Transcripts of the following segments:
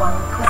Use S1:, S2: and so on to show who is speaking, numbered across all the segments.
S1: one.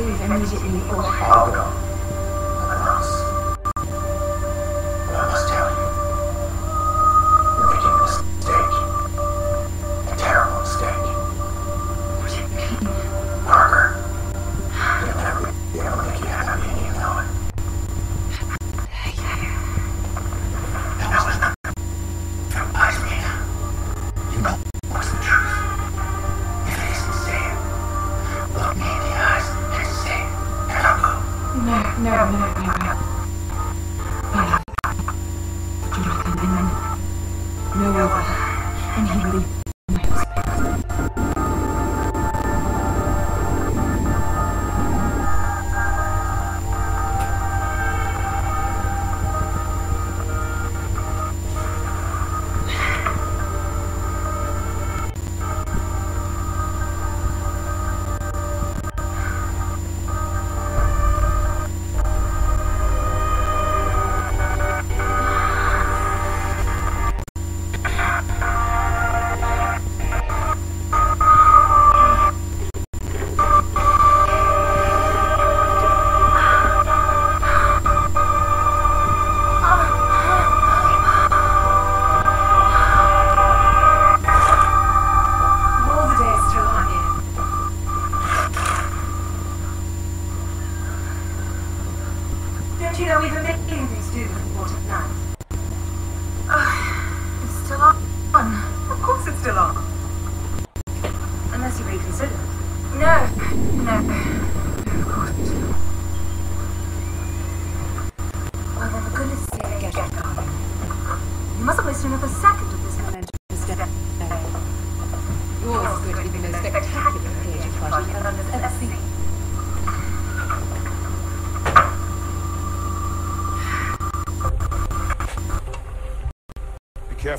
S2: 可以 M 一些 E 二。好。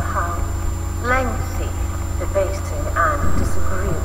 S2: how lengthy, debating and disagreeable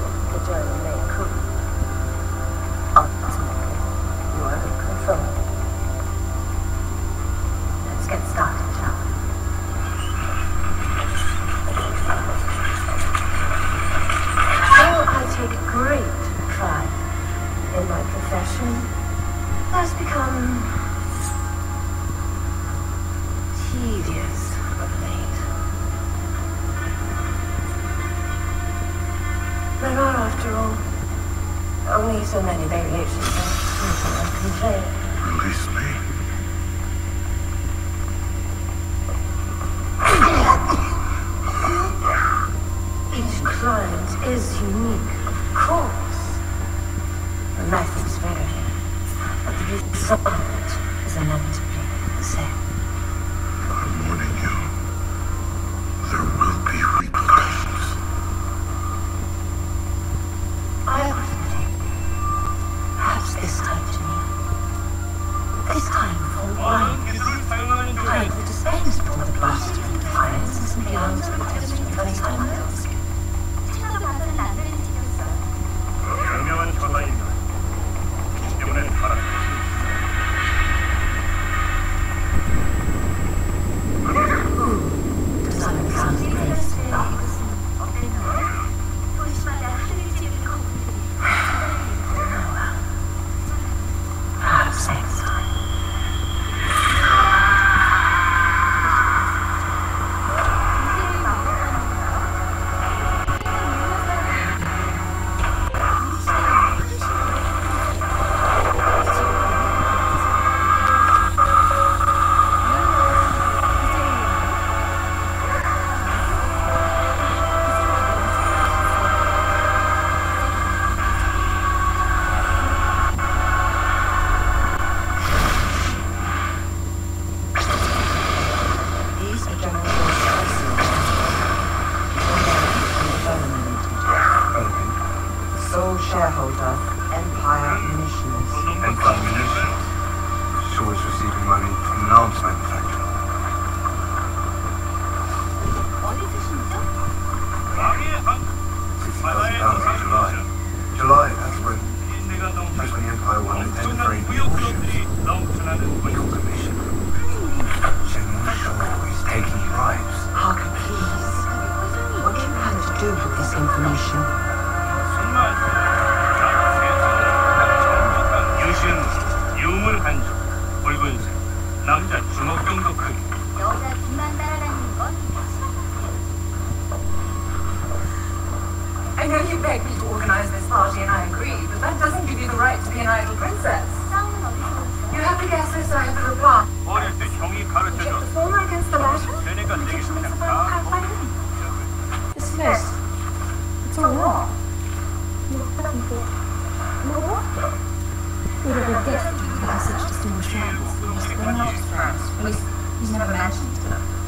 S3: Who
S4: would have guessed by such distinguished friends? Distinguished friends? At least, he's never mentioned.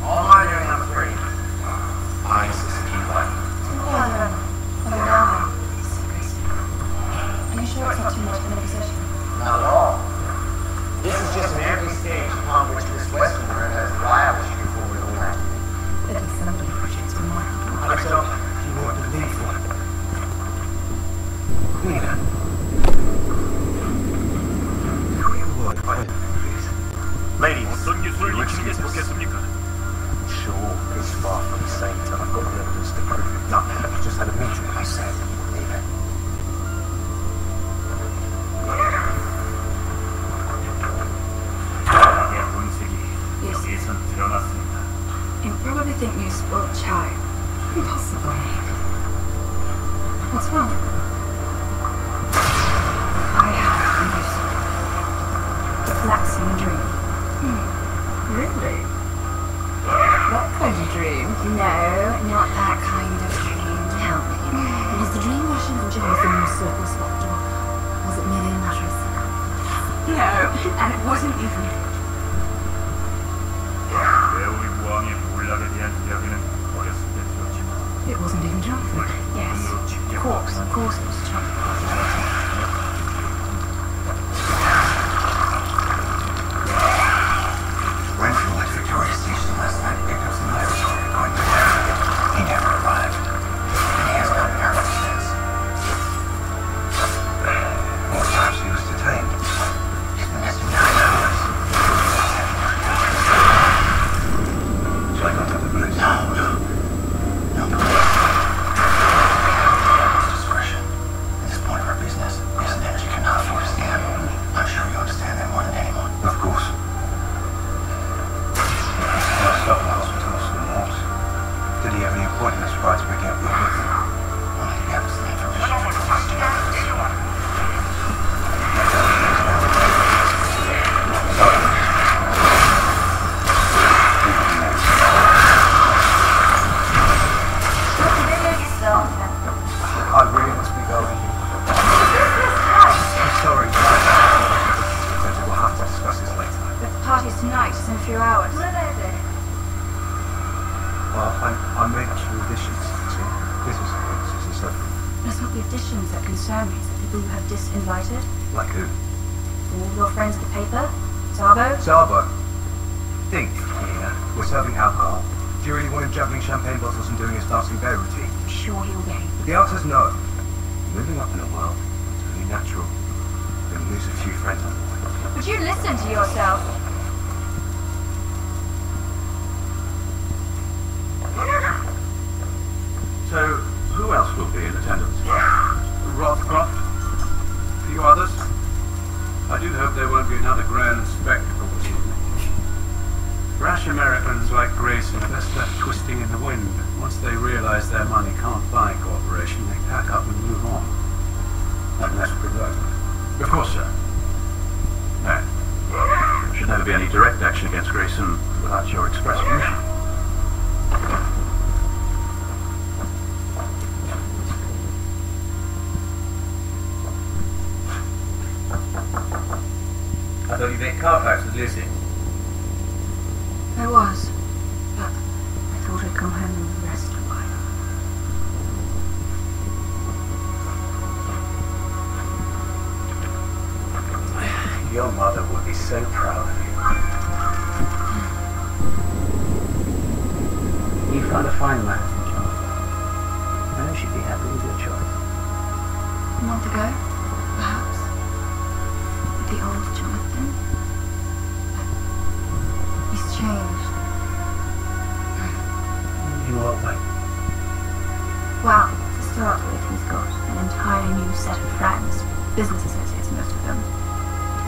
S1: All I know, I'm afraid. I suspect life. Too far then. On the down.
S4: Are you sure it's not too much of an obsession?
S5: Not at all. Sure,
S1: piss him off at the same. Things that concern me is the people you have disinvited.
S5: Like who?
S1: All your friends at the paper. Sabo.
S5: Sabo. Think. We're serving alcohol. Do you really want him juggling champagne bottles and doing his dancing bear routine?
S1: I'm sure he'll be.
S5: The answer's no. Moving up in the world, it's really natural. Then lose a few friends on the way.
S1: Would you listen to yourself?
S6: Once they realize their money can't Your
S5: mother would be so proud of you.
S7: You've got a fine man. I know she'd be happy with your choice.
S1: A month ago, perhaps. With the old Jonathan. He's changed.
S7: In what way?
S1: Well, to start with, he's got an entirely new set of friends, business associates, most of them.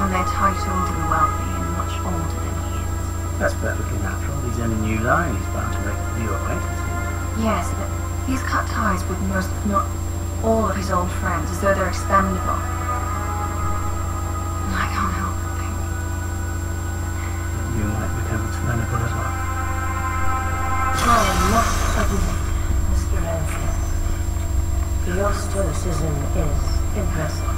S1: And they're titled and wealthy and much older than he is.
S7: That's perfectly natural. He's in a new line. He's bound to make new acquaintances.
S1: Yes, but he's cut ties with most, if not all of his old friends, as though they're expendable. And I can't help but think.
S7: You might become expendable as well.
S2: I am not admit, Mr. Renfield. Your stoicism is impressive,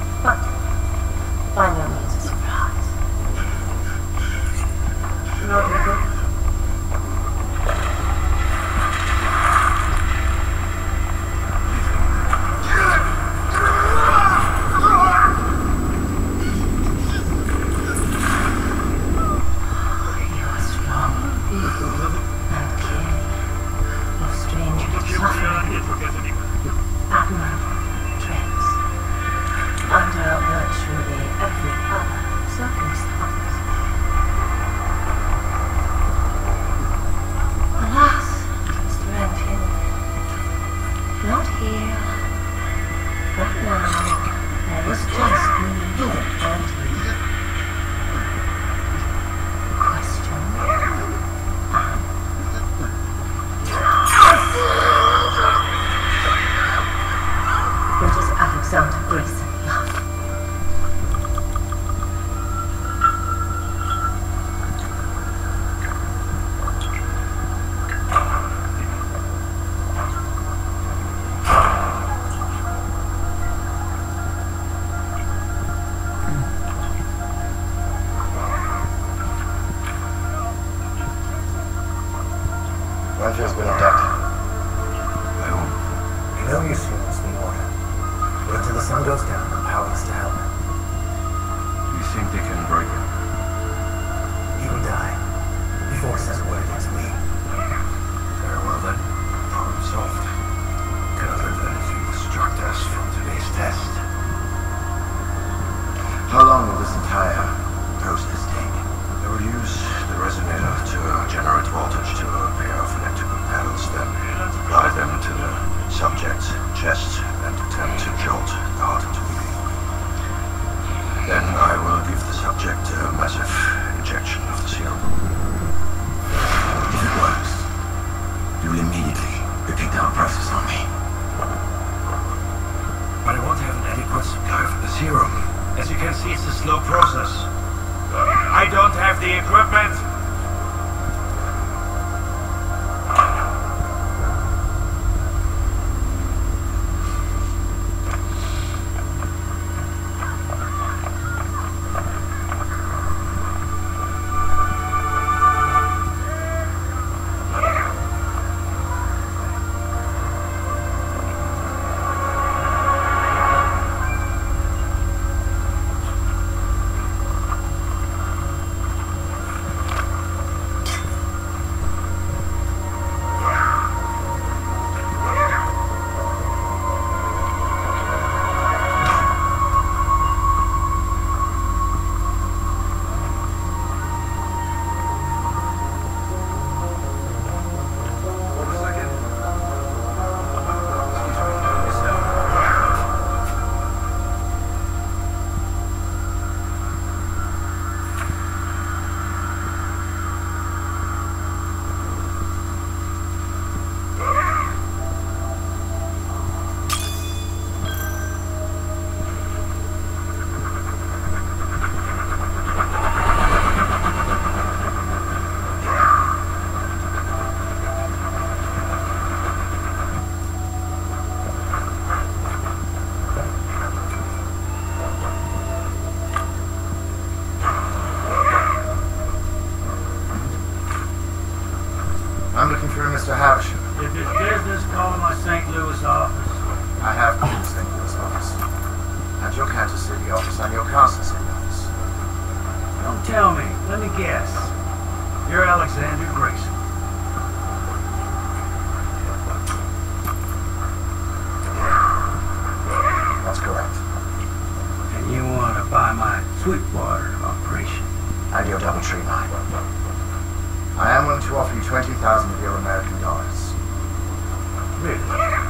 S2: To
S5: offer you 20,000 of your American dollars.
S6: Really?